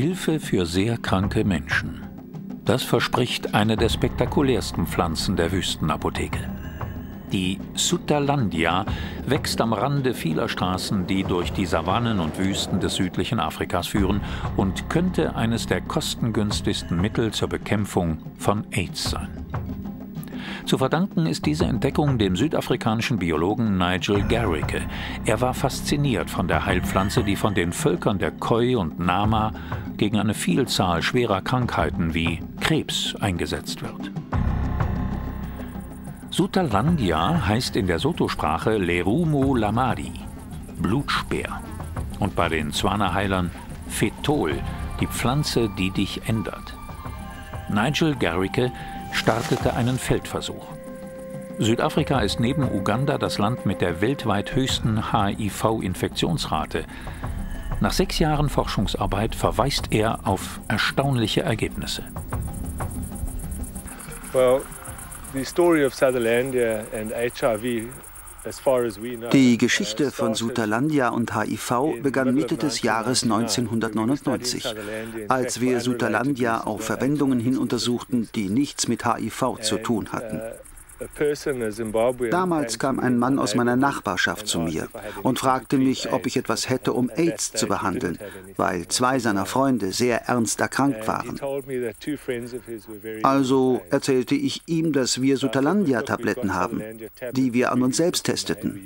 Hilfe für sehr kranke Menschen. Das verspricht eine der spektakulärsten Pflanzen der Wüstenapotheke. Die Sutalandia wächst am Rande vieler Straßen, die durch die Savannen und Wüsten des südlichen Afrikas führen und könnte eines der kostengünstigsten Mittel zur Bekämpfung von AIDS sein. Zu verdanken ist diese Entdeckung dem südafrikanischen Biologen Nigel Garricke. Er war fasziniert von der Heilpflanze, die von den Völkern der Khoi und Nama gegen eine Vielzahl schwerer Krankheiten wie Krebs eingesetzt wird. Sutalandia heißt in der Soto-Sprache Lerumo Lamadi, Blutspeer. Und bei den Zwana-Heilern Phetol, die Pflanze, die dich ändert. Nigel Garricke startete einen Feldversuch. Südafrika ist neben Uganda das Land mit der weltweit höchsten HIV-Infektionsrate. Nach sechs Jahren Forschungsarbeit verweist er auf erstaunliche Ergebnisse. Well, the story of Sutherlandia and HIV die Geschichte von Sutalandia und HIV begann Mitte des Jahres 1999, als wir Sutalandia auf Verwendungen hin untersuchten, die nichts mit HIV zu tun hatten. Damals kam ein Mann aus meiner Nachbarschaft zu mir und fragte mich, ob ich etwas hätte, um AIDS zu behandeln, weil zwei seiner Freunde sehr ernst erkrankt waren. Also erzählte ich ihm, dass wir Sutalandia-Tabletten haben, die wir an uns selbst testeten.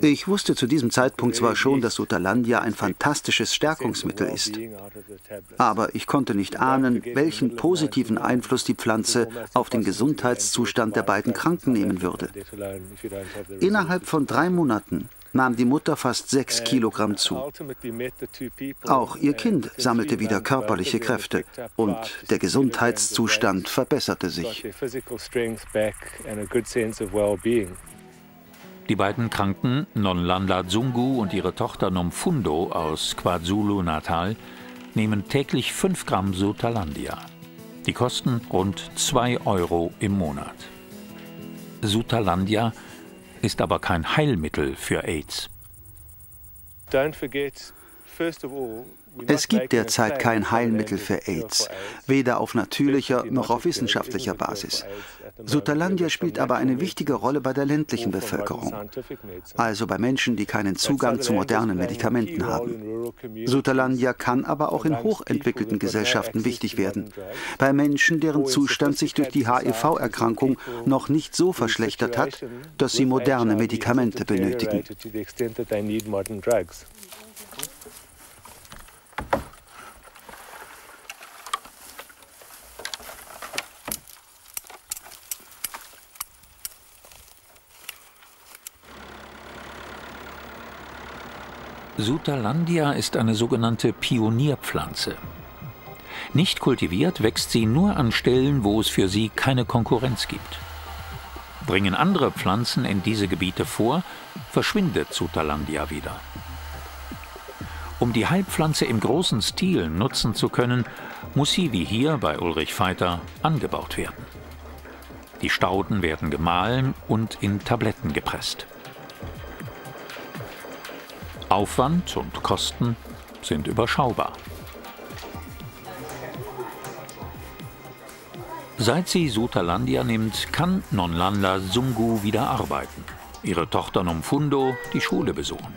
Ich wusste zu diesem Zeitpunkt zwar schon, dass Sutalandia ein fantastisches Stärkungsmittel ist, aber ich konnte nicht ahnen, welchen positiven Einfluss die Pflanze auf den Gesundheitszustand der beiden Kranken nehmen würde. Innerhalb von drei Monaten nahm die Mutter fast sechs Kilogramm zu. Auch ihr Kind sammelte wieder körperliche Kräfte und der Gesundheitszustand verbesserte sich. Die beiden Kranken, Nonlanda Zungu und ihre Tochter Nomfundo aus KwaZulu-Natal, nehmen täglich 5 Gramm Sotalandia. Die kosten rund 2 Euro im Monat. Sutalandia ist aber kein Heilmittel für AIDS. Es gibt derzeit kein Heilmittel für AIDS, weder auf natürlicher noch auf wissenschaftlicher Basis. Sutalandia spielt aber eine wichtige Rolle bei der ländlichen Bevölkerung, also bei Menschen, die keinen Zugang zu modernen Medikamenten haben. Sutalandia kann aber auch in hochentwickelten Gesellschaften wichtig werden, bei Menschen, deren Zustand sich durch die HIV-Erkrankung noch nicht so verschlechtert hat, dass sie moderne Medikamente benötigen. Sutalandia ist eine sogenannte Pionierpflanze. Nicht kultiviert wächst sie nur an Stellen, wo es für sie keine Konkurrenz gibt. Bringen andere Pflanzen in diese Gebiete vor, verschwindet Sutalandia wieder. Um die Heilpflanze im großen Stil nutzen zu können, muss sie wie hier bei Ulrich Feiter angebaut werden. Die Stauden werden gemahlen und in Tabletten gepresst. Aufwand und Kosten sind überschaubar. Seit sie Sutalandia nimmt, kann Nonlanda Zungu wieder arbeiten, ihre Tochter Nomfundo die Schule besuchen.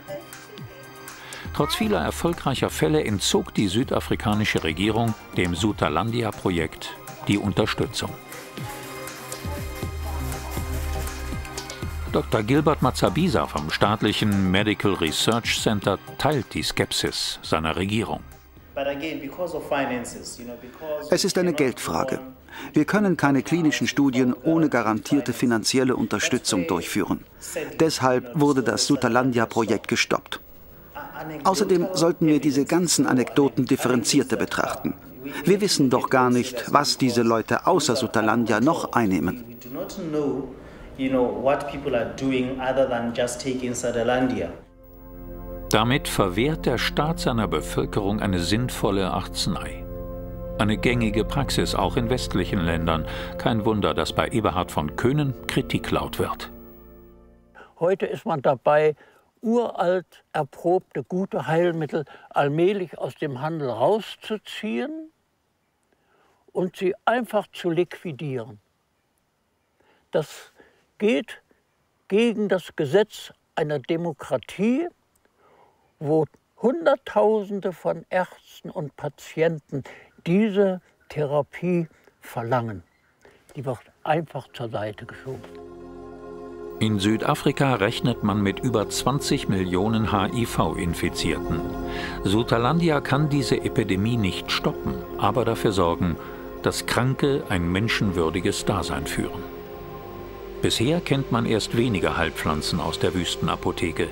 Trotz vieler erfolgreicher Fälle entzog die südafrikanische Regierung dem Sutalandia-Projekt die Unterstützung. Dr. Gilbert Mazzabisa vom staatlichen Medical Research Center teilt die Skepsis seiner Regierung. Es ist eine Geldfrage. Wir können keine klinischen Studien ohne garantierte finanzielle Unterstützung durchführen. Deshalb wurde das Sutalandia-Projekt gestoppt. Außerdem sollten wir diese ganzen Anekdoten differenzierter betrachten. Wir wissen doch gar nicht, was diese Leute außer Sutalandia noch einnehmen you know, what people are doing other than just taking Sadalandia. Damit verwehrt der Staat seiner Bevölkerung eine sinnvolle Arznei. Eine gängige Praxis auch in westlichen Ländern. Kein Wunder, dass bei Eberhard von Köhnen Kritik laut wird. Heute ist man dabei, uralt erprobte gute Heilmittel allmählich aus dem Handel rauszuziehen und sie einfach zu liquidieren. Das geht gegen das Gesetz einer Demokratie, wo Hunderttausende von Ärzten und Patienten diese Therapie verlangen. Die wird einfach zur Seite geschoben. In Südafrika rechnet man mit über 20 Millionen HIV-Infizierten. Sutalandia kann diese Epidemie nicht stoppen, aber dafür sorgen, dass Kranke ein menschenwürdiges Dasein führen. Bisher kennt man erst wenige Heilpflanzen aus der Wüstenapotheke.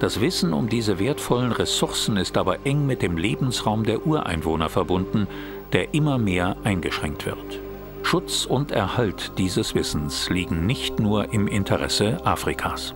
Das Wissen um diese wertvollen Ressourcen ist aber eng mit dem Lebensraum der Ureinwohner verbunden, der immer mehr eingeschränkt wird. Schutz und Erhalt dieses Wissens liegen nicht nur im Interesse Afrikas.